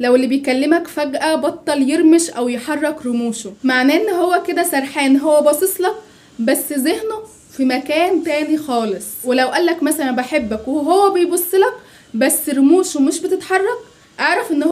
لو اللي بيكلمك فجأة بطل يرمش أو يحرك رموشه. معناه إن هو كده سرحان. هو باصص لك بس ذهنه في مكان تاني خالص. ولو قالك مثلا بحبك وهو بيبص لك بس رموشه مش بتتحرك اعرف إن